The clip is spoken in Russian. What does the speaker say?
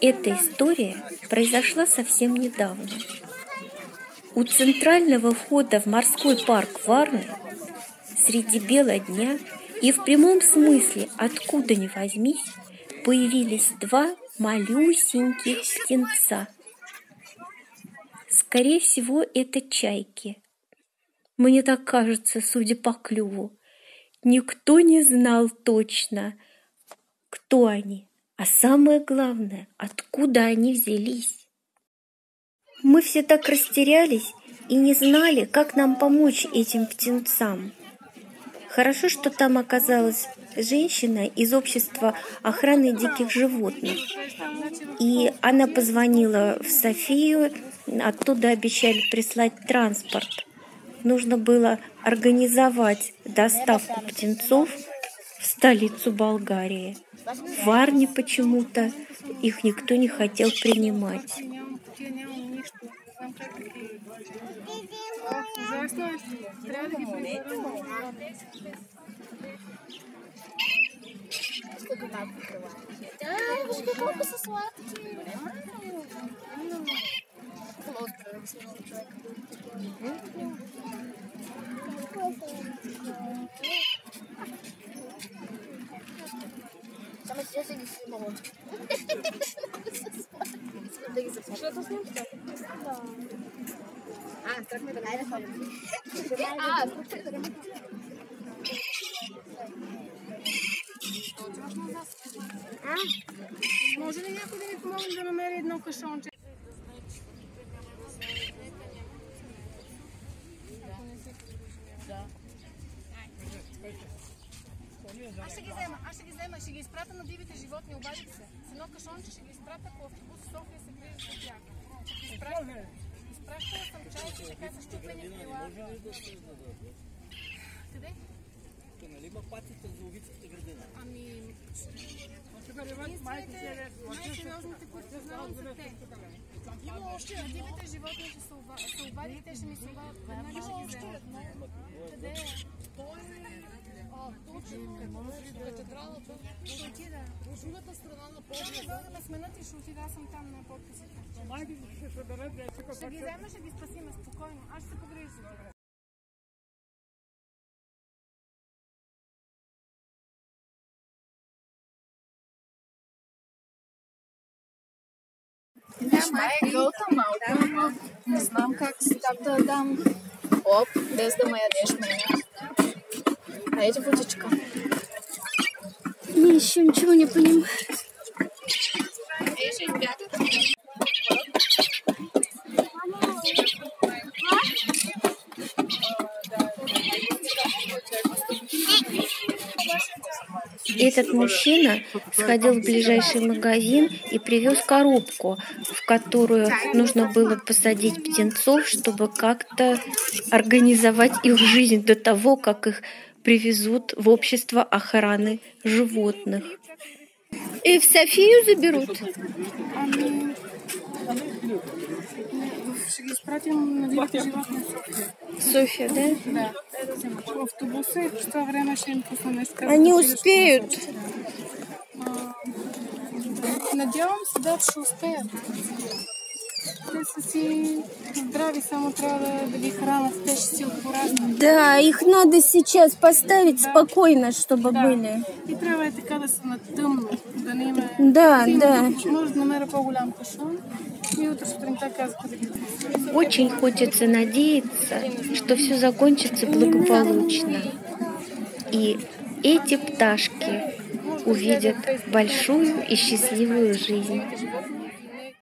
Эта история произошла совсем недавно. У центрального входа в морской парк Варны среди бела дня и в прямом смысле откуда ни возьмись появились два малюсеньких птенца. Скорее всего, это чайки. Мне так кажется, судя по клюву. Никто не знал точно, кто они, а самое главное, откуда они взялись. Мы все так растерялись и не знали, как нам помочь этим птенцам. Хорошо, что там оказалась женщина из общества охраны диких животных. И она позвонила в Софию, оттуда обещали прислать транспорт. Нужно было организовать доставку птенцов в столицу Болгарии. В Варне почему-то их никто не хотел принимать. Да, Damit ich deswegen nicht immer rund. Schlüssel snimmst Ah, sag mir dann eine Folge. Ah, gut. А? Може ли някой да ми помогне да намеря едно кашонче? Ако не се Да. Аз ще ги взема, аз ще ги взема, ще ги изпратя на дивите животни, обадите се. С едно кашонче ще ги изпратя по автобус София се грижи за тях. Изпращала, изпращала съм чайки, ще кажа щупени крила. Къде? Нали има патите за овицата градина? Ами, единствените, най-сериозните, които познавам са те. Има още а дивите животни ще се оба- се обадят, те ще ми се обадят. Взема. Къде е? Катедралата. Ще отида. От другата страна на подпис. Ще да ме сменят и ще отида, аз съм там на подписите. Ще ги взема, ще ги спасиме спокойно. Аз ще се погрижа. Не знам как, как да дам. Оп, без да ме ядеш мене. Хайде водичка. Еще ничего не понимаю. Этот мужчина сходил в ближайший магазин и привез коробку, в которую нужно было посадить птенцов, чтобы как-то организовать их жизнь до того, как их привезут в общество охраны животных. И в Софию заберут? София, да? Да. Они успеют. Надявам се да ще успеят. Те са си здрави, само трябва да, да ги хранят. Те ще си отпораснат. Да, их надо сейчас поставить спокойно, чтобы были. И трябва е така да са на тъмно, да не има... Да, да. Може да намеря по-голям кашон. И утре сутринта казаха да ги. Очень хочется надеяться, что все закончится благополучно. И эти пташки увидят большую и счастливую жизнь.